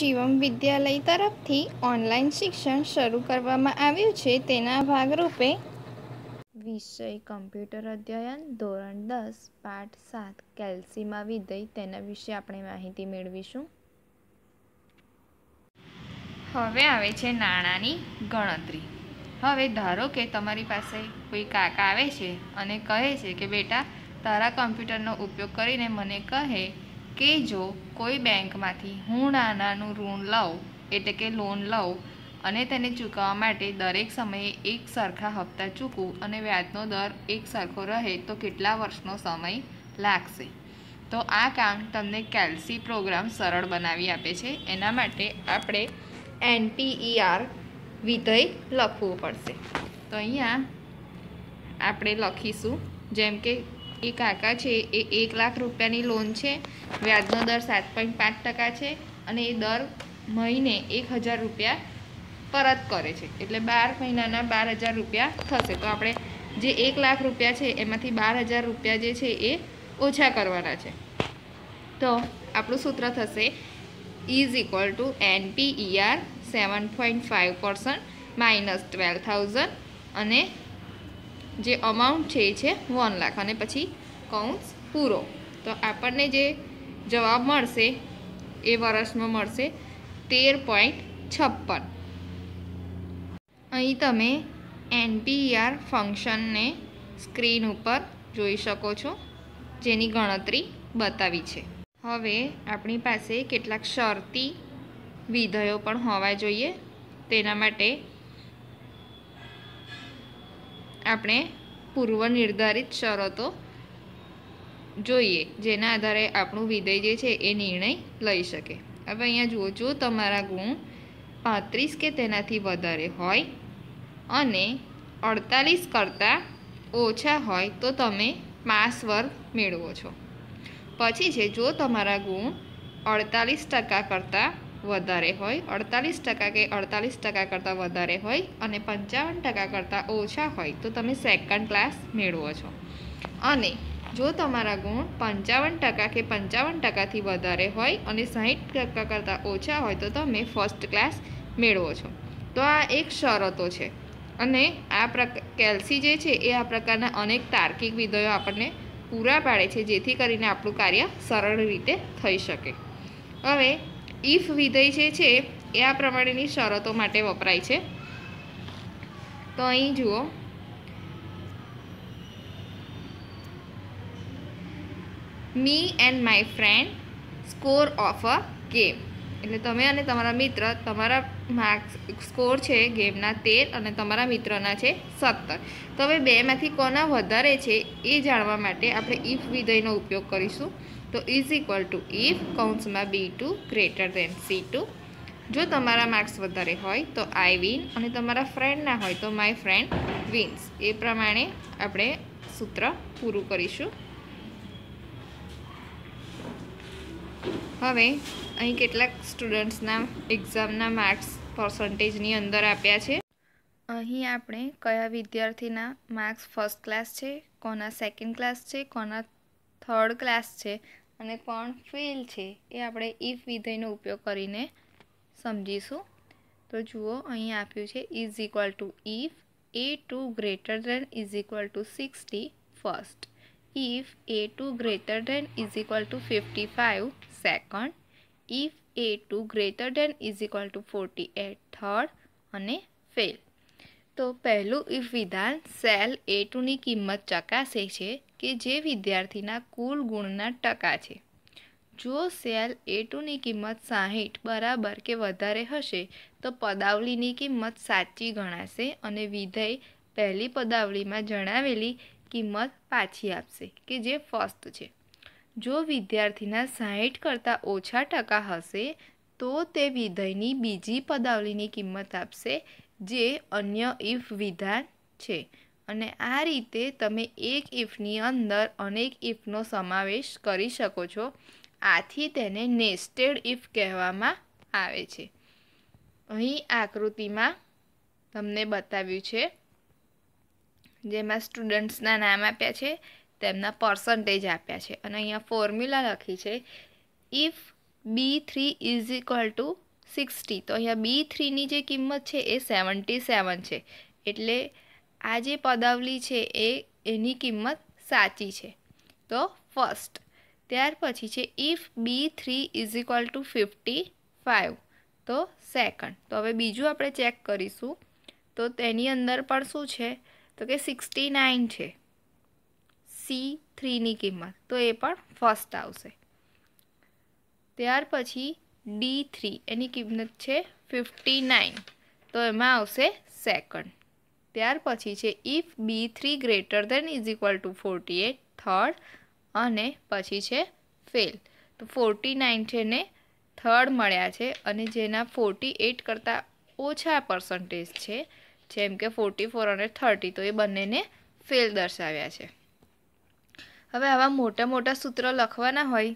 શિવમ વિદ્યાલય તરફથી ઓનલાઈન શિક્ષણ શરૂ કરવામાં આવ્યું છે. તેના ભાગરૂપે વિષય, કમ્પ્યુટર અધ્યયન, ધોરણ દસ, પાઠ સાત કેલ્સીમાં વિધેય તેના વિશે આપણે માહિતી મેળવીશું. હવે આવે છે નાણાંની ગણતરી. હવે ધારો કે તમારી પાસે કોઈ કાકા આવે છે અને કહે છે કે, બેટા, તારા કમ્પ્યુટરનો ઉપયોગ કરીને મને કહે કે જો કોઈ બેંકમાંથી હું નાનાનું ઋણ લઉં, એટલે કે લોન લઉં અને તેને ચૂકવવા માટે દરેક સમયે એક સરખા હપ્તા ચૂકવું અને વ્યાજનો દર એક સરખો રહે, તો કેટલા વર્ષનો સમય લાગશે? તો આ કામ તમને કેલ્સી પ્રોગ્રામ સરળ બનાવી આપે છે. એના માટે આપણે એનપીઈઆર વિધેય લખવું પડશે. તો અહીંયા આપણે લખીશું, જેમ કે એ કાકા છે, એ એક લાખ રૂપિયાની લોન છે, વ્યાજનો દર સાત પોઈન્ટ પાંચ ટકા છે અને એ દર મહિને એક હજાર રૂપિયા પરત કરે છે. એટલે બાર મહિનાના બાર હજાર રૂપિયા થશે. તો આપણે જે એક લાખ રૂપિયા છે, એમાંથી બાર હજાર રૂપિયા જે છે, એ ઓછા કરવાના છે. તો આપણું સૂત્ર થશે is equal to NPER seven point five percent minus twelve thousand અને જે અમાઉન્ટ છે, એ છે વન લાખ અને પછી કૌંસ પૂરો. તો આપણને જે જવાબ મળશે એ વર્ષમાં મળશે તેર પોઈન્ટ છપ્પન. અહીં તમે એનપીઆર ફંક્શનને સ્ક્રીન ઉપર જોઈ શકો છો, જેની ગણતરી બતાવી છે. હવે આપણી પાસે કેટલાક શરતી વિધેયો પણ હોવા જોઈએ. તેના માટે આપણે પૂર્વ નિર્ધારિત શરતો જોઈએ, જેના આધારે આપણું વિધેય જે છે એ નિર્ણય લઈ શકે. હવે અહીંયા જુઓ, જો તમારા ગુણ પાંત્રીસ કે તેનાથી વધારે હોય અને અડતાલીસ કરતાં ઓછા હોય, તો તમે પાસ વર્ગ મેળવો છો. પછી છે, જો તમારા ગુણ અડતાલીસ ટકા કરતાં વધારે હોય, અડતાલીસ ટકા કે અડતાલીસ ટકા કરતાં વધારે હોય અને પંચાવન ટકા કરતાં ઓછા હોય, તો તમે સેકન્ડ ક્લાસ મેળવો છો. અને જો તમારા ગુણ પંચાવન ટકા કે પંચાવન ટકાથી વધારે હોય અને સાહીઠ ટકા કરતાં ઓછા હોય તો તમે ફર્સ્ટ ક્લાસ મેળવો છો. તો આ એક શરતો છે. અને આ પ્રક કેલ્સી જે છે એ આ પ્રકારના અનેક તાર્કિક વિધયો આપણને પૂરા પાડે છે જેથી કરીને આપણું કાર્ય સરળ રીતે થઈ શકે. હવે ઇફ વિધેય જે છે એ આ પ્રમાણેની શરતો માટે વપરાય છે. તો અહીં જુઓ. Me and my friend score of a game એટલે તમે અને તમારા મિત્ર તમારા માર્ક્સ સ્કોર છે ગેમના તેર અને તમારા મિત્રના છે સત્તર. તો હવે બેમાંથી કોના વધારે છે એ જાણવા માટે આપણે ઇફ વિધેયનો ઉપયોગ કરીશું. તો ઇઝ ઇક્વલ ટુ ઇફ કૌંસમાં B two greater than C two જો તમારા માર્ક્સ વધારે હોય તો આઈ વિન અને તમારા ફ્રેન્ડના હોય તો માય ફ્રેન્ડ વિન્સ એ પ્રમાણે આપણે સૂત્ર પૂરું કરીશું. હવે અહીં કેટલાક સ્ટુડન્ટ્સના એક્ઝામના માર્ક્સ પર્સન્ટેજની અંદર આપ્યા છે. અહીં આપણે કયા વિદ્યાર્થીના માર્ક્સ ફર્સ્ટ ક્લાસ છે, કોના સેકન્ડ ક્લાસ છે, કોના થર્ડ ક્લાસ છે અને કોણ ફેલ છે એ આપણે ઇફ વિધેયનો ઉપયોગ કરીને સમજીશું. તો જુઓ, અહીં આપ્યું છે is equal to if A two greater than is equal to sixty first if a2 greater than is equal to 55 second, if a2 greater than is equal to 48 third, અને ફેલ તો પહેલું ઇફ વિધાન cell એ ટુની કિંમત ચકાસે છે કે જે વિદ્યાર્થીના કુલ ગુણના ટકા છે. જો સેલ એ ટુની કિંમત સાહીઠ બરાબર કે વધારે હશે, તો પદાવલીની કિંમત સાચી ગણાશે અને વિધેય પહેલી પદાવલીમાં જણાવેલી કિંમત પાછી આપશે, કે જે ફર્સ્ટ છે. જો વિદ્યાર્થીના સાહીઠ કરતાં ઓછા ટકા હશે, તો તે વિધેયની બીજી પદાવલીની કિંમત આપશે, જે અન્ય ઇફ વિધાન છે. અને આ રીતે તમે એક ઇફની અંદર અનેક ઇફનો સમાવેશ કરી શકો છો. આથી તેને નેસ્ટેડ ઇફ કહેવામાં આવે છે. અહીં આકૃતિમાં તમને બતાવ્યું છે જેમાં સ્ટુડન્ટ્સના નામ આપ્યા છે, તેમના પર્સન્ટેજ આપ્યા છે. અને અહીંયા ફોર્મ્યુલા લખી છે if B three is equal to sixty તો અહીંયા બી થ્રીની જે કિંમત છે, એ સેવન્ટી સેવન છે. એટલે આ જે પદાવલી છે, એ એની કિંમત સાચી છે. તો ફર્સ્ટ ત્યાર પછી છે if B three is equal to fifty five તો સેકન્ડ તો હવે બીજું આપણે ચેક કરીશું. તો તેની અંદર પણ શું છે? તો કે સિક્સટી નાઇન છે. સી થ્રીની કિંમત. તો એ પણ ફર્સ્ટ આવશે. ત્યાર પછી ડી થ્રી એની કિંમત છે ફિફ્ટી નાઇન તો એમાં આવશે સેકન્ડ ત્યાર પછી છે if B three greater than is equal to forty eight third અને પછી છે ફેલ તો ફોર્ટી નાઇન છે ને થર્ડ મળ્યા છે અને જેના ફોર્ટી એટ કરતાં ઓછા પર્સન્ટેજ છે જેમ કે ફોર્ટી ફોર અને થર્ટી તો એ બંનેને ફેલ દર્શાવ્યા છે. હવે આવા મોટા મોટા સૂત્રો લખવાના હોય,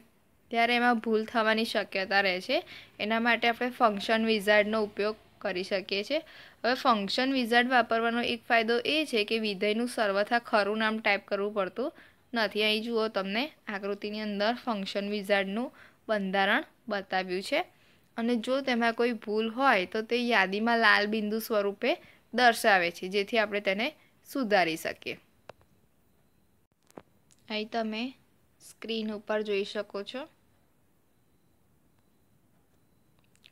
ત્યારે એમાં ભૂલ થવાની શક્યતા રહે છે. એના માટે આપણે ફંક્શન વિઝાર્ડનો ઉપયોગ કરી શકીએ છીએ. હવે ફંક્શન વિઝાર્ડ વાપરવાનો એક ફાયદો એ છે કે વિધેયનું સર્વથા ખરું નામ ટાઈપ કરવું પડતું નથી. અહીં જુઓ, તમને આકૃતિની અંદર ફંક્શન વિઝાર્ડનું બંધારણ બતાવ્યું છે. અને જો તેમાં કોઈ ભૂલ હોય, તો તે યાદીમાં લાલ બિંદુ સ્વરૂપે દર્શાવે છે, જેથી આપણે તેને સુધારી શકીએ. અહીં તમે સ્ક્રીન ઉપર જોઈ શકો છો.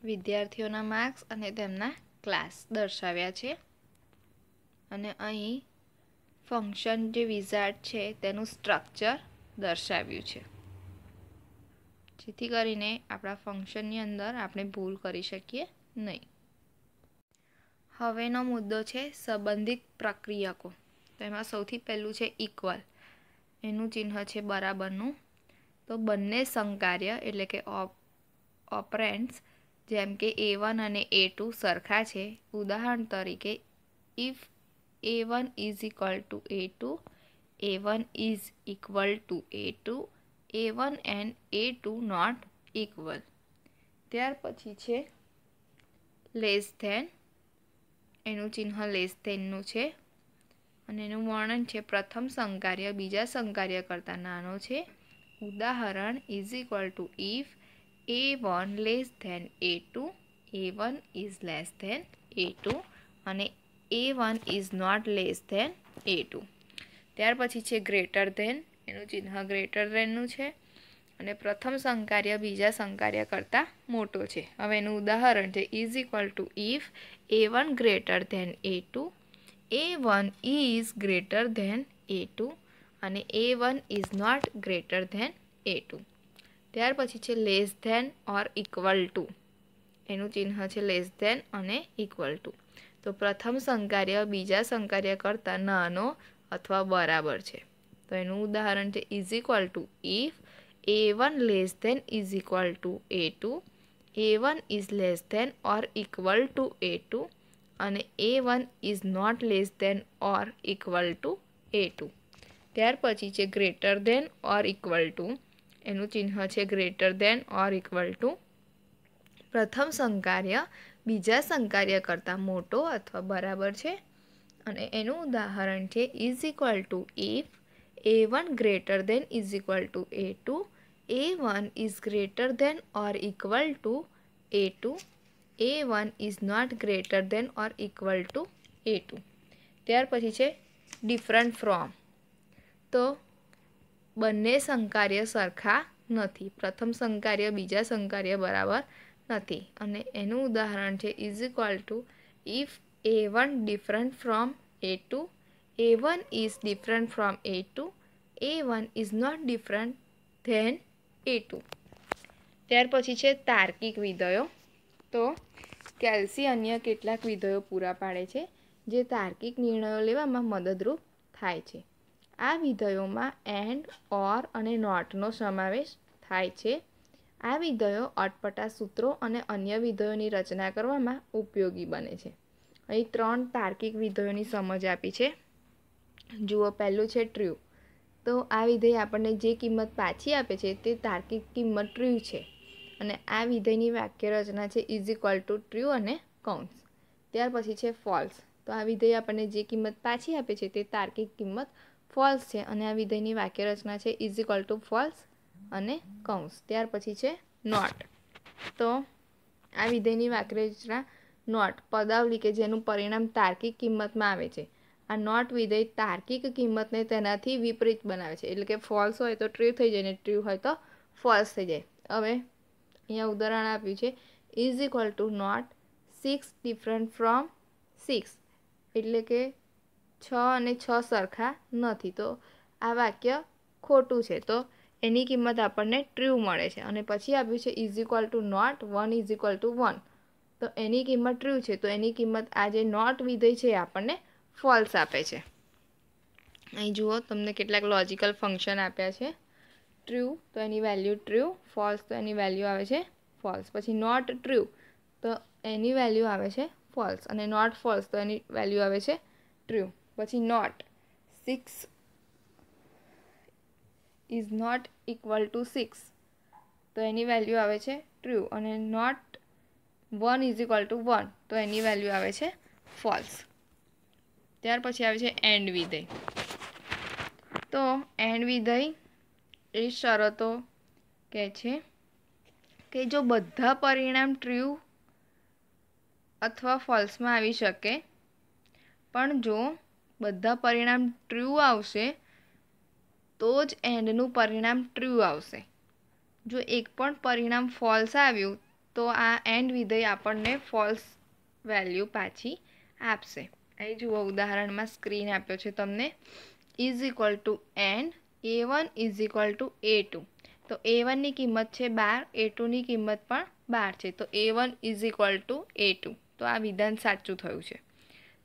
વિદ્યાર્થીઓના માર્ક્સ અને તેમના ક્લાસ દર્શાવ્યા છે. અને અહીં ફંક્શન જે વિઝાર્ડ છે, તેનું સ્ટ્રક્ચર દર્શાવ્યું છે. જેથી કરીને આપણા ફંક્શનની અંદર આપણે ભૂલ કરી શકીએ નહીં. હવેનો મુદ્દો છે સંબંધિત પ્રક્રિયકો. તો એમાં સૌથી પહેલું છે ઇક્વલ એનું ચિહ્ન છે બરાબરનું. તો બંને સંકાર્ય એટલે કે ઓપરેન્ટ્સ જેમ કે એ વન અને એ ટુ સરખા છે. ઉદાહરણ તરીકે if A one is equal to A two A one is equal to A two A one and A two not equal ત્યાર પછી છે લેસ ધેન એનું ચિહ્ન લેસ ધેનનું છે અને એનું વર્ણન છે પ્રથમ સંકાર્ય, બીજા સંકાર્ય કરતાં નાનો છે. ઉદાહરણ is equal to if A one less than A two A one is less than A two અને A one is not less than A two ત્યાર પછી છે ગ્રેટર ધેન એનું ચિહ્ન ગ્રેટર ધેનનું છે. અને પ્રથમ સંકાર્ય બીજા સંકાર્ય કરતાં મોટો છે. હવે એનું ઉદાહરણ છે is equal to if A one greater than A two A one is greater than A two અને A one is not greater than A two ત્યાર પછી છે less than or equal to એનું ચિહ્ન છે લેસ ધેન અને equal to તો પ્રથમ સંકાર્ય બીજા સંકાર્ય કરતાં નાનો અથવા બરાબર છે. તો એનું ઉદાહરણ છે is equal to if A one less than is equal to A two A one is less than or equal to A two અને A one is not less than or equal to A two ત્યાર પછી છે greater than or equal to એનું ચિહ્ન છે greater than or equal to પ્રથમ સંકાર્ય બીજા સંકાર્ય કરતાં મોટો અથવા બરાબર છે. અને એનું ઉદાહરણ છે is equal to if A one greater than is equal to A two A one is greater than or equal to A two A one is not greater than or equal to A two ત્યાર પછી છે different from તો બંને સંકાર્ય સરખા નથી. પ્રથમ સંકાર્ય, બીજા સંકાર્ય બરાબર નથી. અને એનું ઉદાહરણ છે is equal to if A one different from A two A one is different from A two A one is not different than A ત્યાર પછી છે તાર્કિક વિધયો. તો કેલ્સી અન્ય કેટલાક વિધયો પૂરા પાડે છે, જે તાર્કિક નિર્ણયો લેવામાં મદદરૂપ થાય છે. આ વિધયોમાં એન્ડ ઓર અને નોટનો સમાવેશ થાય છે. આ વિધયો અટપટા સૂત્રો અને અન્ય વિધયોની રચના કરવામાં ઉપયોગી બને છે. અહીં ત્રણ તાર્કિક વિધયોની સમજ આપી છે. જુઓ, પહેલું છે ટ્રુ તો આ વિધેય આપણને જે કિંમત પાછી આપે છે તે તાર્કિક કિંમત ટ્રુ છે. અને આ વિધેયની વાક્ય રચના છે ઇઝ ઇક્વલ ટુ ટ્રુ અને કૌંસ. ત્યાર પછી છે ફોલ્સ. તો આ વિધેય આપણને જે કિંમત પાછી આપે છે તે તાર્કિક કિંમત ફોલ્સ છે. અને આ વિધેયની વાક્ય રચના છે ઇઝ ઇક્વલ ટુ ફોલ્સ અને કૌંસ. ત્યાર પછી છે નોટ. તો આ વિધેયની વાક્યરચના નોટ, પદાવલી કે જેનું પરિણામ તાર્કિક કિંમતમાં આવે છે. આ નોટ વિધેય તાર્કિક કિંમતને તેનાથી વિપરીત બનાવે છે. એટલે કે ફોલ્સ હોય તો ટ્રુ થઈ જાય ને ટ્રુ હોય તો ફોલ્સ થઈ જાય. હવે અહીંયા ઉદાહરણ આપ્યું છે. Is equal to not six different from six એટલે કે છ અને છ સરખા નથી. તો આ વાક્ય ખોટું છે. તો એની કિંમત આપણને ટ્રુ મળે છે. અને પછી આપ્યું છે is equal to not one is equal to one તો એની કિંમત ટ્રુ છે. તો એની કિંમત આ જે નોટ વિધેય છે આપણને ફોલ્સ આપે છે. અહીં જુઓ, તમને કેટલાક લોજિકલ ફંક્શન આપ્યા છે. ટ્રુ તો એની વેલ્યુ ટ્રુ ફોલ્સ તો એની વેલ્યુ આવે છે ફોલ્સ પછી નોટ ટ્રુ તો એની વેલ્યુ આવે છે ફોલ્સ અને નોટ ફોલ્સ તો એની વેલ્યુ આવે છે ટ્રુ પછી not six is not equal to six તો એની વેલ્યુ આવે છે ટ્રુ અને not one is equal to one તો એની વેલ્યુ આવે છે ફોલ્સ ત્યાર પછી આવે છે એન્ડ વિધેય. તો એન્ડ વિધેય એ શરતો કહે છે કે જો બધા પરિણામ ટ્રુ અથવા ફોલ્સમાં આવી શકે, પણ જો બધા પરિણામ ટ્રુ આવશે, તો જ એન્ડનું પરિણામ ટ્રુ આવશે. જો એક પણ પરિણામ ફોલ્સ આવ્યું, તો આ એન્ડ વિધેય આપણને ફોલ્સ વેલ્યુ પાછી આપશે. અહીં જુઓ ઉદાહરણમાં સ્ક્રીન આપ્યો છે તમને. Is equal to and A one is equal to A two તો એ વનની કિંમત છે બાર એ ટુની કિંમત પણ બાર છે. તો A one is equal to A two તો આ વિધાન સાચું થયું છે.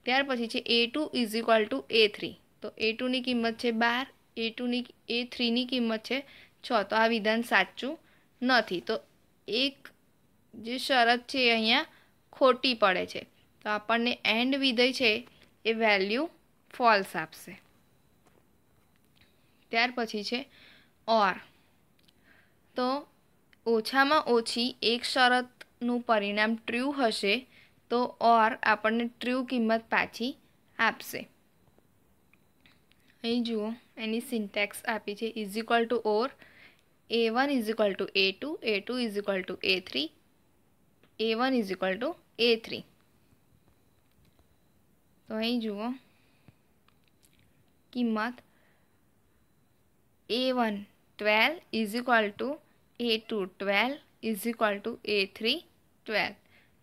ત્યાર પછી છે A two is equal to A three તો એ ટુની કિંમત છે બાર એ ટુની એ થ્રીની કિંમત છે છ. તો આ વિધાન સાચું નથી. તો એક જે શરત છે અહીંયા ખોટી પડે છે. તો આપણને એન્ડ વિધેય છે એ વેલ્યુ ફોલ્સ આપશે. ત્યાર પછી છે ઓર તો ઓછામાં ઓછી એક શરતનું પરિણામ ટ્રુ હશે તો ઓર આપણને ટ્રુ કિંમત પાછી આપશે. અહીં જુઓ, એની સિન્ટેક્સ આપી છે is equal to or A one is equal to A two A two is equal to A three A one is equal to A three તો અહીં જુઓ. કિંમત A one twelve is equal to A two twelve is equal to A three twelve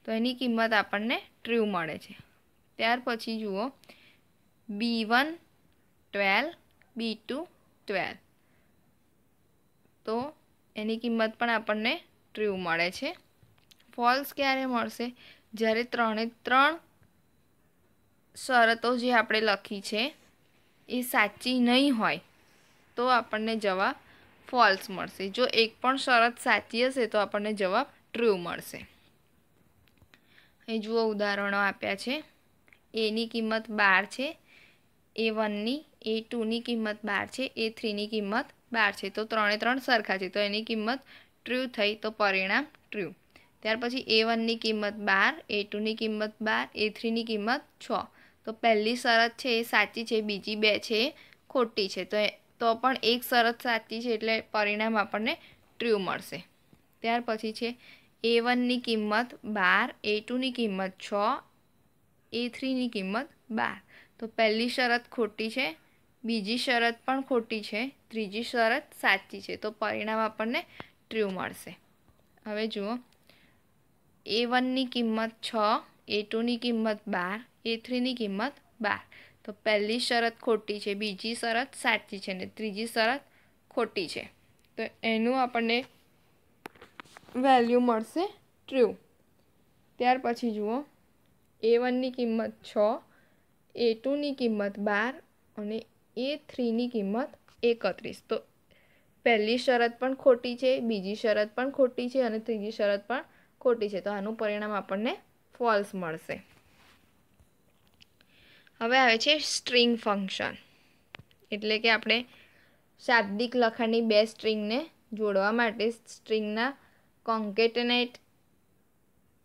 તો એની કિંમત આપણને true મળે છે. ત્યાર પછી જુઓ. B one twelve B two twelve તો એની કિંમત પણ આપણને ટ્રુ મળે છે. ફોલ્સ ક્યારે મળશે? જ્યારે ત્રણે ત્રણ શરતો જે આપણે લખી છે, એ સાચી નહીં હોય, તો આપણને જવાબ ફોલ્સ મળશે. જો એક પણ શરત સાચી હશે, તો આપણને જવાબ ટ્રુ મળશે. અહીં જુઓ ઉદાહરણો આપ્યા છે. એની કિંમત બાર છે. એ વનની એ ટુની કિંમત બાર છે. એ થ્રીની કિંમત બાર છે. તો ત્રણે ત્રણ સરખા છે. તો એની કિંમત ટ્રુ થઈ, તો પરિણામ ટ્રુ ત્યાર પછી એ વનની કિંમત બાર એ ટુની કિંમત બાર એ થ્રીની કિંમત છ. તો પહેલી શરત છે એ સાચી છે, બીજી બે છે ખોટી છે. તો તો પણ એક શરત સાચી છે એટલે પરિણામ આપણને ટ્રુ મળશે. ત્યાર પછી છે એ વનની કિંમત બાર એ ટુની કિંમત છ એ થ્રીની કિંમત બાર. તો પહેલી શરત ખોટી છે, બીજી શરત પણ ખોટી છે, ત્રીજી શરત સાચી છે. તો પરિણામ આપણને ટ્રુ મળશે. હવે જુઓ એ વનની કિંમત છ એ ટુની કિંમત બાર એ થ્રીની કિંમત બાર. તો પહેલી શરત ખોટી છે, બીજી શરત સાચી છે ને ત્રીજી શરત ખોટી છે. તો એનું આપણને વેલ્યુ મળશે ટ્રુ. ત્યાર પછી જુઓ એ વનની કિંમત છ એ ટુની કિંમત બાર અને એ થ્રીની કિંમત એકત્રીસ. તો પહેલી શરત પણ ખોટી છે, બીજી શરત પણ ખોટી છે અને ત્રીજી શરત પણ ખોટી છે. તો આનું પરિણામ આપણને ફોલ્સ મળશે. હવે આવે છે સ્ટ્રિંગ ફંક્શન. એટલે કે આપણે શાબ્દિક લખાણની બે સ્ટ્રિંગને જોડવા માટે સ્ટ્રિંગના કોન્કેટનેટ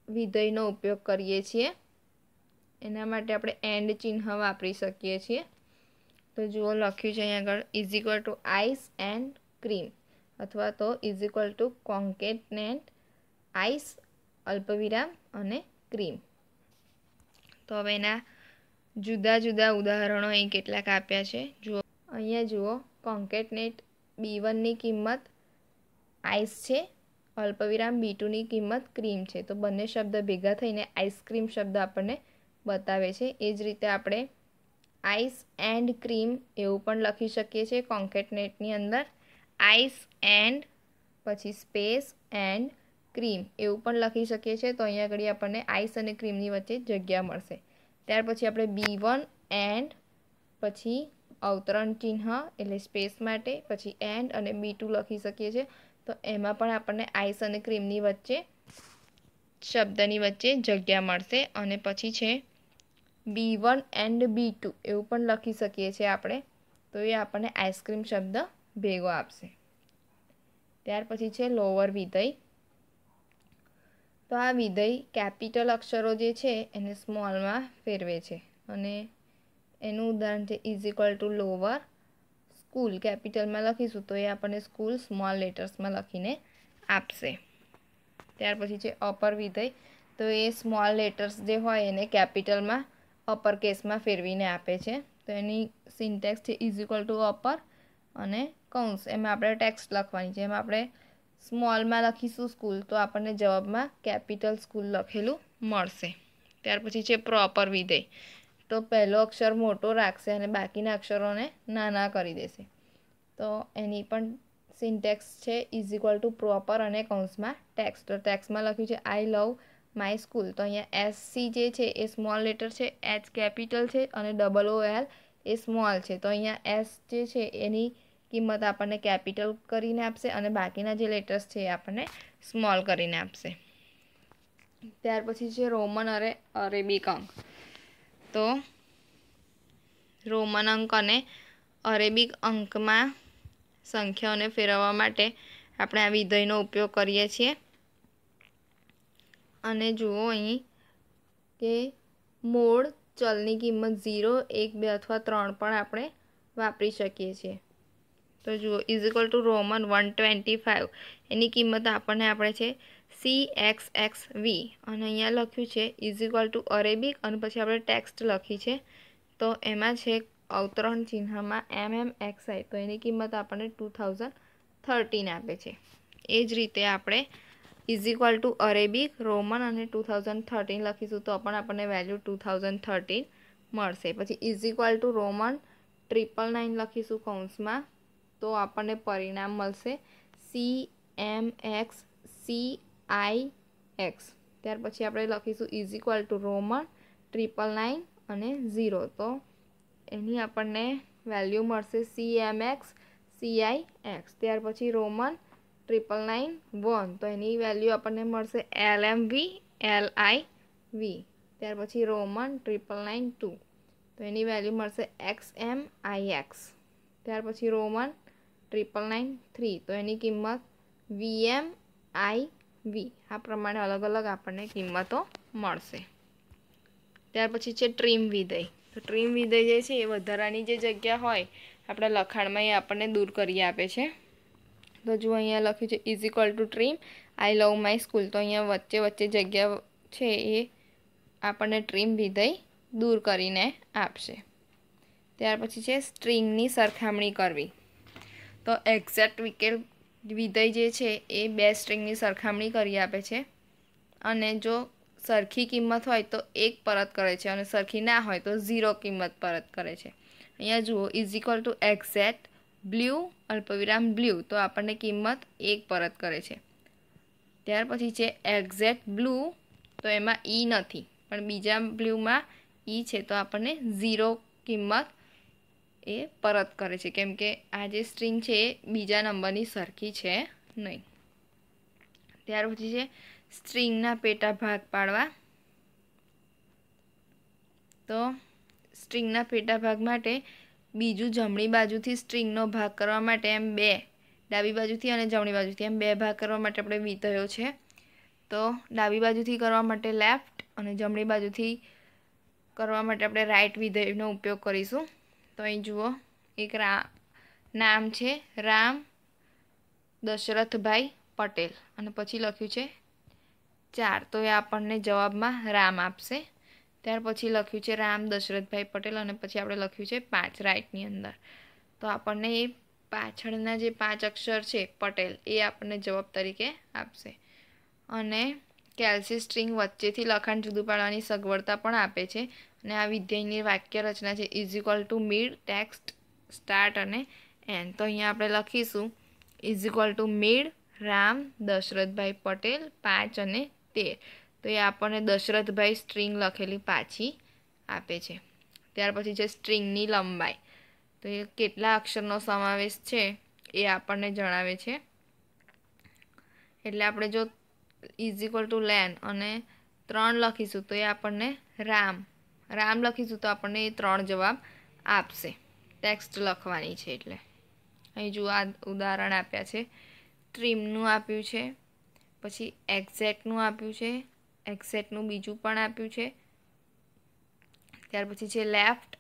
વિધેયનો ઉપયોગ કરીએ છીએ. એના માટે આપણે એન્ડ ચિહ્ન વાપરી શકીએ છીએ. તો જુઓ લખ્યું છે અહીંયા આગળ is equal to ice and cream અથવા તો is equal to concatenate ice અલ્પવિરામ અને ક્રીમ. તો હવે એના જુદા જુદા ઉદાહરણો અહીં કેટલાક આપ્યા છે. જુઓ, અહીંયા જુઓ કોન્કેટનેટ બી વનની કિંમત આઈસ છે. અલ્પવિરામ બી ટુની કિંમત ક્રીમ છે. તો બંને શબ્દ ભેગા થઈને આઈસ્ક્રીમ શબ્દ આપણને બતાવે છે. એ જ રીતે આપણે આઈસ એન્ડ ક્રીમ એવું પણ લખી શકીએ છીએ કોન્કેટનેટની અંદર. આઈસ એન્ડ, પછી સ્પેસ એન્ડ ક્રીમ એવું પણ લખી શકીએ છીએ. તો અહીંયા આગળ આપણને આઈસ અને ક્રીમની વચ્ચે જગ્યા મળશે. ત્યાર પછી આપણે બી વન એન્ડ પછી અવતરણ ચિહ્ન એટલે સ્પેસ માટે પછી એન્ડ અને બી ટુ લખી શકીએ છીએ. તો એમાં પણ આપણને આઈસ અને ક્રીમની વચ્ચે શબ્દની વચ્ચે જગ્યા મળશે. અને પછી છે B one and B two એવું પણ લખી શકીએ છીએ આપણે. તો એ આપણને આઈસ્ક્રીમ શબ્દ ભેગો આપશે. ત્યાર પછી છે લોવર વિધેય. તો આ વિધેય કેપિટલ અક્ષરો જે છે એને સ્મોલમાં ફેરવે છે. અને એનું ઉદાહરણ છે is equal to lower school કેપિટલમાં લખીશું તો એ આપણને સ્કૂલ સ્મોલ લેટર્સમાં લખીને આપશે. ત્યાર પછી છે અપર વિધેય. તો એ સ્મોલ લેટર્સ જે હોય એને કેપિટલમાં અપર કેસમાં ફેરવીને આપે છે. તો એની સિન્ટેક્સ છે ઇઝ ઇક્વલ ટુ અપર અને કૌંસ એમાં આપણે ટેક્સ્ટ લખવાની છે. એમાં આપણે સ્મોલમાં લખીશું સ્કૂલ, તો આપણને જવાબમાં કેપિટલ સ્કૂલ લખેલું મળશે. ત્યાર પછી છે પ્રોપર વિધેય. તો પહેલો અક્ષર મોટો રાખશે અને બાકીના અક્ષરોને નાના કરી દેશે. તો એની પણ સિન્ટેક્સ છે ઇઝ ઇક્વલ ટુ પ્રોપર અને કૌંસમાં ટેક્સ તો ટેક્સમાં લખ્યું છે, આઈ લવ માય સ્કૂલ. તો અહીંયા એસ સી જે છે એ સ્મોલ લેટર છે એચ કેપિટલ છે અને ડબલ ઓ એલ એ સ્મોલ છે. તો અહીંયા એસ જે છે એની કિંમત આપણને કેપિટલ કરીને આપશે અને બાકીના જે લેટર્સ છે એ આપણને સ્મોલ કરીને આપશે. ત્યાર પછી છે રોમન અરે અરેબિક અંક. તો રોમન અંક અને અરેબિક અંકમાં સંખ્યાઓને ફેરવવા માટે આપણે આ વિધેયનો ઉપયોગ કરીએ છીએ. અને જુઓ અહીં કે મૂળ ચલની કિંમત ઝીરો એક, બે અથવા ત્રણ પણ આપણે વાપરી શકીએ છીએ. તો જુઓ is equal to Roman one twenty five એની કિંમત આપણને આપણે છે સી એક્સ એક્સ વી અને અહીંયા લખ્યું છે ઇઝ ઇક્વલ ટુ અરેબિક અને પછી આપણે ટેક્સ્ટ લખી છે. તો એમાં છે અવતરણ ચિહ્નમાં એમ એમ એક્સ આઈ તો એની કિંમત આપણને ટુ થાઉઝન્ડ થર્ટીન આપે છે. એ જ રીતે આપણે is equal to Arabic Roman અને ટુ થાઉઝન્ડ થર્ટીન લખીશું તો પણ આપણને વેલ્યુ ટુ થાઉઝન્ડ થર્ટીન મળશે. પછી is equal to Roman triple nine લખીશું કૌંસમાં. તો આપણને પરિણામ મળશે C M X C I X ત્યાર પછી આપણે લખીશું is equal to Roman triple nine અને ઝીરો તો એની આપણને વેલ્યુ મળશે C M X C I X ત્યાર પછી રોમન ટ્રિપલ નાઇન વન તો એની વેલ્યુ આપણને મળશે L M V L I વી ત્યાર પછી રોમન ટ્રિપલ નાઇન ટુ તો એની વેલ્યુ મળશે એક્સ એમ આઈ એક્સ ત્યાર પછી રોમન ટ્રિપલ નાઇન થ્રી તો એની કિંમત વીએમ આઈ વી. આ પ્રમાણે અલગ અલગ આપણને કિંમતો મળશે. ત્યાર પછી છે ટ્રીમ વિધેય. તો ટ્રીમ વિધેય જે છે એ વધારાની જે જગ્યા હોય, આપણા લખાણમાં એ આપણને દૂર કરી આપે છે. તો જો અહીંયા લખ્યું છે is equal to trim I love my school તો અહીંયા વચ્ચે વચ્ચે જગ્યા છે એ આપણને ટ્રીમ વિધેય દૂર કરીને આપશે. ત્યાર પછી છે સ્ટ્રિંગની સરખામણી કરવી. તો એક્ઝેક્ટ વિકેલ વિધેય જે છે એ બે સ્ટ્રિંગની સરખામણી કરી આપે છે. અને જો સરખી કિંમત હોય તો એક પરત કરે છે અને સરખી ના હોય તો ઝીરો કિંમત પરત કરે છે. અહીંયા જુઓ is equal to exact blue અલ્પવિરામ બ્લ્યુ તો આપણને કિંમત એક પરત કરે છે. ત્યાર પછી છે એક્ઝેક્ટ બ્લુ તો એમાં ઈ નથી. પણ બીજા બ્લ્યુમાં ઈ છે તો આપણને ઝીરો કિંમત એ પરત કરે છે. કેમ કે આ જે સ્ટ્રિંગ છે એ બીજા નંબરની સરખી છે નહીં. ત્યાર પછી છે સ્ટ્રિંગના પેટા ભાગ પાડવા. તો સ્ટ્રિંગના પેટા ભાગ માટે બીજું જમણી બાજુથી સ્ટ્રિંગનો ભાગ કરવા માટે એમ બે, ડાબી બાજુથી અને જમણી બાજુથી એમ બે ભાગ કરવા માટે આપણે વિધયો છે. તો ડાબી બાજુથી કરવા માટે લેફ્ટ અને જમણી બાજુથી કરવા માટે આપણે રાઈટ વિધેયનો ઉપયોગ કરીશું. તો અહીં જુઓ, એક રા, નામ છે રામ દશરથભાઈ પટેલ. અને પછી લખ્યું છે ચાર. તો એ આપણને જવાબમાં રામ આપશે. ત્યાર પછી લખ્યું છે રામ દશરથભાઈ પટેલ અને પછી આપણે લખ્યું છે પાંચ રાઇટની અંદર. તો આપણને એ પાછળના જે પાંચ અક્ષર છે પટેલ, એ આપણને જવાબ તરીકે આપશે. અને કેલ્સી સ્ટ્રિંગ વચ્ચેથી લખાણ જુદું પાડવાની સગવડતા પણ આપે છે. અને આ વિધ્યાયની વાક્ય રચના છે is equal to mid text start અને એન તો અહીંયા આપણે લખીશું is equal to mid Ram, Dashrathbhai Patel, પાંચ અને તેર. તો એ આપણને દશરથભાઈ સ્ટ્રિંગ લખેલી પાછી આપે છે. ત્યાર પછી છે સ્ટ્રિંગની લંબાઈ. તો એ કેટલા અક્ષરનો સમાવેશ છે એ આપણને જણાવે છે. એટલે આપણે જો ઇઝ ઇક્વલ ટુ લેન અને ત્રણ લખીશું તો એ આપણને રામ રામ લખીશું તો આપણને એ ત્રણ જવાબ આપશે. ટેક્સ્ટ લખવાની છે એટલે. અહીં જુઓ, આ ઉદાહરણ આપ્યા છે. ટ્રીમનું આપ્યું છે. પછી એક્ઝેક્ટનું આપ્યું છે. એક્ઝેક્ટનું બીજું પણ આપ્યું છે. ત્યાર પછી છે લેફ્ટ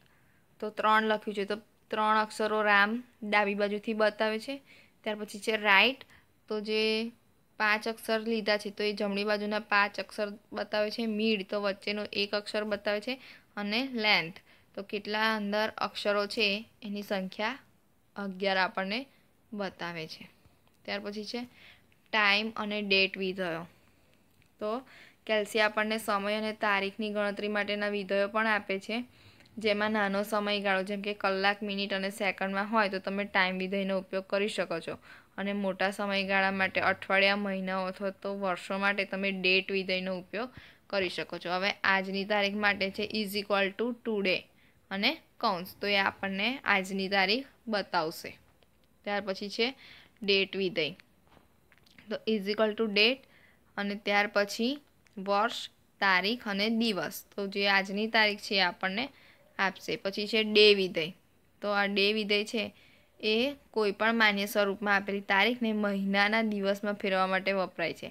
તો ત્રણ લખ્યું છે. તો ત્રણ અક્ષરો રામ ડાબી બાજુથી બતાવે છે. ત્યાર પછી છે રાઈટ તો જે પાંચ અક્ષર લીધા છે, તો એ જમણી બાજુના પાંચ અક્ષર બતાવે છે, મીડ, તો વચ્ચેનો એક અક્ષર બતાવે છે, અને લેન્થ તો કેટલા અંદર અક્ષરો છે, એની સંખ્યા અગિયાર આપણને બતાવે છે. ત્યાર પછી છે ટાઈમ અને ડેટ વિધયો. તો કેલ્સી આપણને સમય અને તારીખની ગણતરી માટેના વિધયો પણ આપે છે, જેમાં નાનો સમયગાળો, જેમ કે કલાક, મિનિટ અને સેકન્ડમાં હોય, તો તમે ટાઈમ વિધેયનો ઉપયોગ કરી શકો છો. અને મોટા સમયગાળા માટે અઠવાડિયા મહિનાઓ અથવા તો વર્ષો માટે તમે ડેટ વિધેયનો ઉપયોગ કરી શકો છો. હવે આજની તારીખ માટે છે ઇઝ ઇક્વલ ટુ ટુડે અને કૌંસ તો એ આપણને આજની તારીખ બતાવશે. ત્યાર પછી છે ડેટ વિધેય. તો ઇઝ ઇક્વલ ટુ ડેટ અને ત્યાર પછી વર્ષ, તારીખ અને દિવસ. તો જે આજની તારીખ છે એ આપણને આપશે. પછી છે ડે વિધેય. તો આ ડે વિધેય છે એ કોઈપણ માન્ય સ્વરૂપમાં આપેલી તારીખને મહિનાના દિવસમાં ફેરવવા માટે વપરાય છે.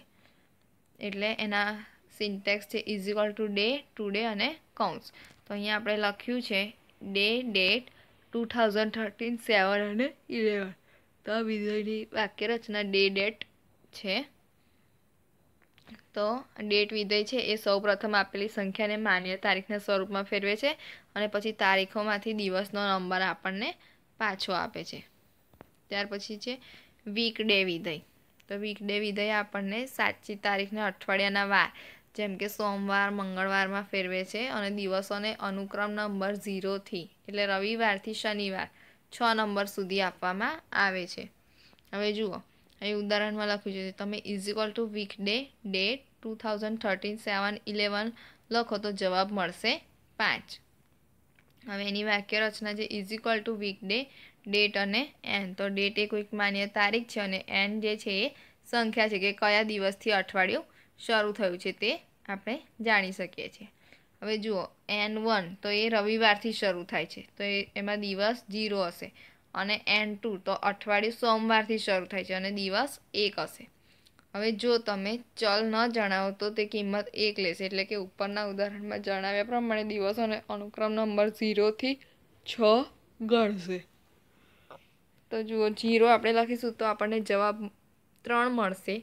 એટલે એના સિન્ટેક્સ છે is equal to day today અને કૌંસ તો અહીંયા આપણે લખ્યું છે day date two thousand thirteen seven અને ઇલેવન તો વિધેયની વાક્યરચના ડે ડેટ છે. તો ડેટ વિધેય છે એ સૌ પ્રથમ આપેલી સંખ્યાને માન્ય તારીખના સ્વરૂપમાં ફેરવે છે અને પછી તારીખોમાંથી દિવસનો નંબર આપણને પાછો આપે છે. ત્યાર પછી છે વીક ડે વિધેય તો વીક ડે વિધેય આપણને સાચી તારીખને અઠવાડિયાના વાર, જેમ કે સોમવાર, મંગળવારમાં ફેરવે છે અને દિવસોને અનુક્રમ નંબર ઝીરોથી એટલે રવિવારથી શનિવાર, છ નંબર સુધી આપવામાં આવે છે. હવે જુઓ, અહીં ઉદાહરણમાં લખ્યું છે, તમે is to weekday date two thousand thirteen seven eleven લખો તો જવાબ મળશે પાંચ. હવે એની વાક્ય રચના છે is equal to weekday date અને એન તો ડેટ એ કોઈક માન્ય તારીખ છે અને એન જે છે એ સંખ્યા છે કે કયા દિવસથી અઠવાડિયું શરૂ થયું છે તે આપણે જાણી શકીએ છીએ. હવે જુઓ એન વન તો એ રવિવારથી શરૂ થાય છે. તો એ, એમાં દિવસ જીરો હશે અને એન ટુ તો અઠવાડિયું સોમવારથી શરૂ થાય છે અને દિવસ એક હશે. હવે જો તમે ચલ ન જણાવો તો તે કિંમત એક લેશે. એટલે કે ઉપરના ઉદાહરણમાં જણાવ્યા પ્રમાણે દિવસોને અનુક્રમ નંબર ઝીરોથી છ ગણશે. તો જુઓ જીરો આપણે લખીશું તો આપણને જવાબ ત્રણ મળશે.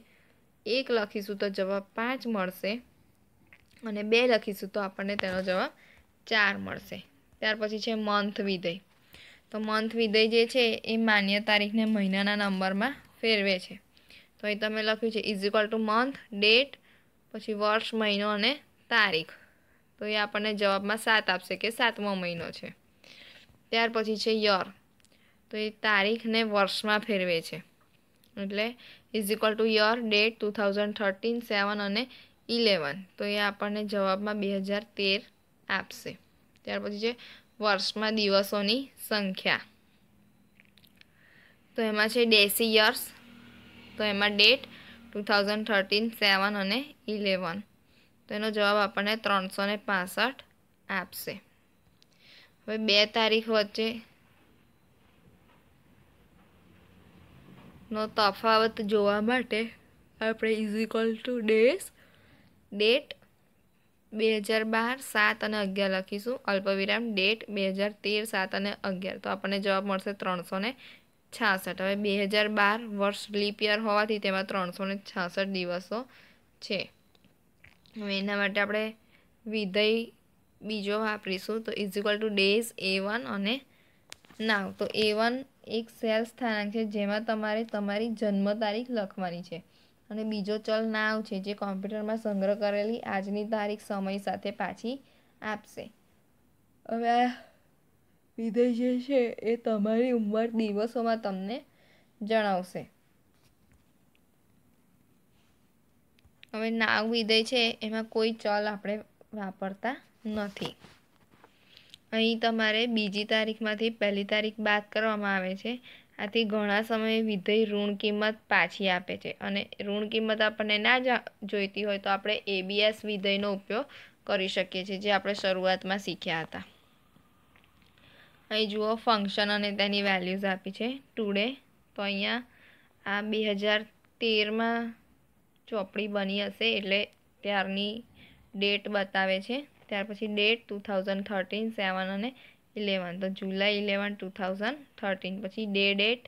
એક લખીશું તો જવાબ પાંચ મળશે. અને બે લખીશું તો આપણને તેનો જવાબ ચાર મળશે. ત્યાર પછી છે મંથ વિધેય. તો મંથ વિધેય જે છે એ માન્ય તારીખને મહિનાના નંબરમાં ફેરવે છે. તો અહીં તમે લખ્યું છે is equal to month date પછી વર્ષ, મહિનો અને તારીખ. તો એ આપણને જવાબમાં સાત આપશે કે સાતમો મહિનો છે. ત્યાર પછી છે યર તો એ તારીખને વર્ષમાં ફેરવે છે. એટલે is equal to year date two thousand thirteen seven અને ઇલેવન તો એ આપણને જવાબમાં બે હજાર તેર આપશે. ત્યાર પછી છે વર્ષમાં દિવસોની સંખ્યા. તો એમાં છે ડેસી યર્સ તો એમાં date two thousand thirteen seven અને ઇલેવન તો એનો જવાબ આપણને ત્રણસો ને પાસઠ આપશે. હવે બે તારીખ વચ્ચે નો તફાવત જોવા માટે આપણે ઇઝ ટુ ડેઝ ડેટ બે હજાર બાર, સાત અને અગિયાર લખીશું. અલ્પવિરામ ડેટ બે હજાર તેર, સાત અને અગિયાર. તો આપણને જવાબ મળશે ત્રણસો ને છાસઠ. હવે બે હજાર બાર વર્ષ લીપ યર હોવાથી તેમાં ત્રણસો ને છાસઠ દિવસો છે. હવે એના માટે આપણે વિધેય બીજો વાપરીશું. તો is equal to days A one અને નાવ તો એ વન એક સેલ સ્થાનાંક છે જેમાં તમારે તમારી જન્મ તારીખ લખવાની છે. અને બીજો ચલ નાવ છે જે કોમ્પ્યુટરમાં સંગ્રહ કરેલી આજની તારીખ સમય સાથે પાછી આપશે. હવે વિધેય જે છે એ તમારી ઉંમર દિવસોમાં તમને જણાવશે. હવે નાવ વિધેય છે એમાં કોઈ ચલ આપણે વાપરતા નથી. અહીં તમારે બીજી તારીખમાંથી પહેલી તારીખ બાદ કરવામાં આવે છે. આથી ઘણા સમયે વિધેય ઋણ કિંમત પાછી આપે છે અને ઋણ કિંમત આપણને ના જોઈતી હોય તો આપણે એબીએસ વિધેયનો ઉપયોગ કરી શકીએ છીએ જે આપણે શરૂઆતમાં શીખ્યા હતા. અહીં જુઓ ફંક્શન અને તેની વેલ્યુઝ આપી છે ટુડે તો અહીંયા આ બે હજાર તેરમાં ચોપડી બની હશે એટલે ત્યારની ડેટ બતાવે છે. ત્યાર પછી date two thousand thirteen seven અને ઇલેવન તો July eleven two thousand thirteen પછી day date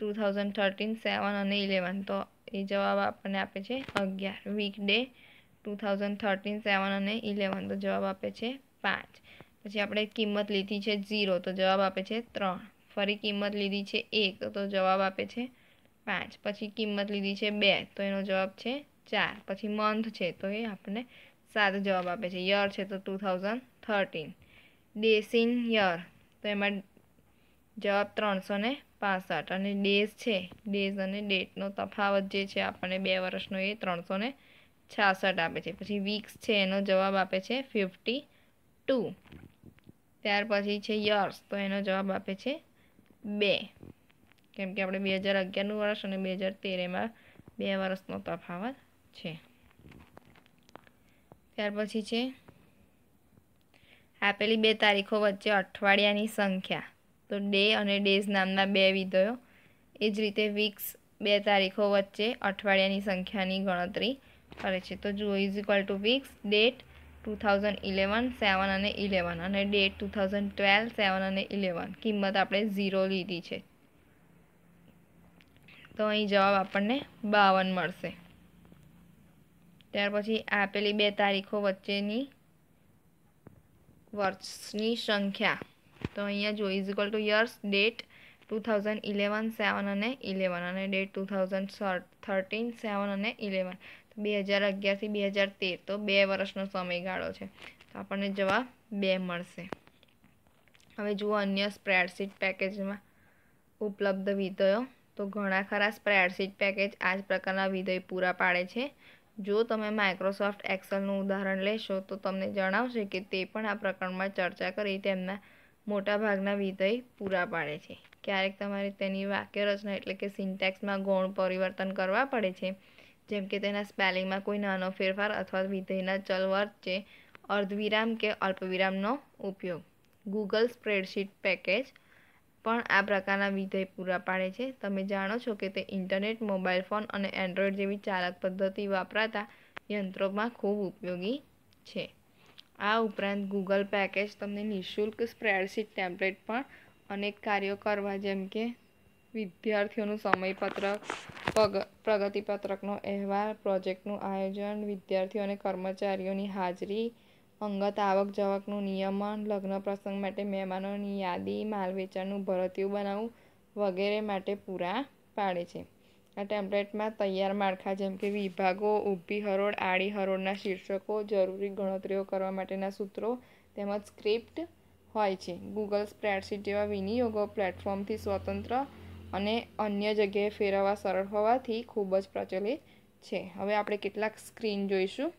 two thousand thirteen seven અને ઇલેવન તો એ જવાબ આપણને આપે છે અગિયાર. Weekday two thousand thirteen seven અને ઇલેવન તો જવાબ આપે છે પાંચ. પછી આપણે કિંમત લીધી છે ઝીરો, તો જવાબ આપે છે ત્રણ. ફરી કિંમત લીધી છે એક, તો જવાબ આપે છે પાંચ. પછી કિંમત લીધી છે બે, તો એનો જવાબ છે ચાર. પછી મંથ છે, તો એ આપણને સાત જવાબ આપે છે. યર છે, તો two thousand thirteen days in year તો એમાં જવાબ ત્રણસો ને પાસઠ. અને ડેઝ છે ડેઝ અને ડેટનો તફાવત જે છે આપણને બે વર્ષનો એ ત્રણસો ને છાસઠ આપે છે. પછી વીક્સ છે, એનો જવાબ આપે છે ફિફ્ટી ટુ ત્યાર પછી છે યર્સ, તો એનો જવાબ આપે છે બે. કેમ કે આપણે બે હજાર અગિયારનું વર્ષ અને બે હજાર તેર બે વર્ષનો તફાવત છે. ત્યાર પછી છે આપેલી બે તારીખો વચ્ચે અઠવાડિયાની સંખ્યા. તો ડે અને ડેઝ નામના બે વિધયો. એ જ રીતે વીક્સ બે તારીખો વચ્ચે અઠવાડિયાની સંખ્યાની ગણતરી કરે છે. તો જુઓ is equal to weeks date two thousand eleven seven અને ઇલેવન અને date two thousand twelve seven અને ઇલેવન કિંમત આપણે ઝીરો લીધી છે. તો અહીં જવાબ આપણને બાવન મળશે. ત્યાર પછી આપેલી બે તારીખો વચ્ચેની વર્ષની સંખ્યા. તો અહીંયા જો is to years date two thousand eleven seven અને ઇલેવન અને date two thousand thirteen seven અને ઇલેવન બે હજાર અગિયારથી બે હજાર તેર, તો બે વર્ષનો સમયગાળો છે. તો આપણને જવાબ બે મળશે. હવે જુઓ અન્ય સ્પ્રેડશીટ પેકેજમાં ઉપલબ્ધ વિધયો. તો ઘણા ખરા સ્પ્રેડશીટ પેકેજ આ જ પ્રકારના વિધેય પૂરા પાડે છે. જો તમે માઇક્રોસોફ્ટ એક્સેલનું ઉદાહરણ લેશો, તો તમને જણાવશે કે તે પણ આ પ્રકરણમાં ચર્ચા કરી તેમના મોટાભાગના વિધેય પૂરા પાડે છે. ક્યારેક તમારે તેની વાક્ય રચના એટલે કે સિન્ટેક્સમાં ગૌણ પરિવર્તન કરવા પડે છે. જેમ કે તેના સ્પેલિંગમાં કોઈ નાનો ફેરફાર અથવા વિધેયના ચલ વચ્ચે અર્ધવિરામ કે અલ્પવિરામનો ઉપયોગ. ગૂગલ સ્પ્રેડશીટ પેકેજ પણ આ પ્રકારના વિધેય પૂરા પાડે છે. તમે જાણો છો કે તે ઇન્ટરનેટ, મોબાઈલ ફોન અને એન્ડ્રોઈડ જેવી ચાલક પદ્ધતિ વાપરાતા યંત્રોમાં ખૂબ ઉપયોગી છે. આ ઉપરાંત ગૂગલ પેકેજ તમને નિઃશુલ્ક સ્પ્રેડશીટ ટેમ્પલેટ પણ અનેક કાર્યો કરવા જેમ કે વિદ્યાર્થીઓનું સમયપત્રક પ્રગતિપત્રકનો અહેવાલ, પ્રોજેક્ટનું આયોજન, વિદ્યાર્થીઓ અને કર્મચારીઓની હાજરી, અંગત આવક જાવકનું નિયમન, લગ્ન પ્રસંગ માટે મહેમાનોની યાદી માલ વેચાણનું ભરતીયું બનાવવું વગેરે માટે પૂરા પાડે છે. આ ટેમ્પલેટમાં તૈયાર માળખા જેમ કે વિભાગો, ઊભી હરોળ, આડી હરોળના શીર્ષકો, જરૂરી ગણતરીઓ કરવા માટેના સૂત્રો તેમજ સ્ક્રિપ્ટ હોય છે. ગૂગલ સ્પ્રેડશીટ જેવા વિનિયોગો પ્લેટફોર્મથી સ્વતંત્ર અને અન્ય જગ્યાએ ફેરવવા સરળ હોવાથી ખૂબ જ પ્રચલિત છે. હવે આપણે કેટલાક સ્ક્રીન જોઈશું.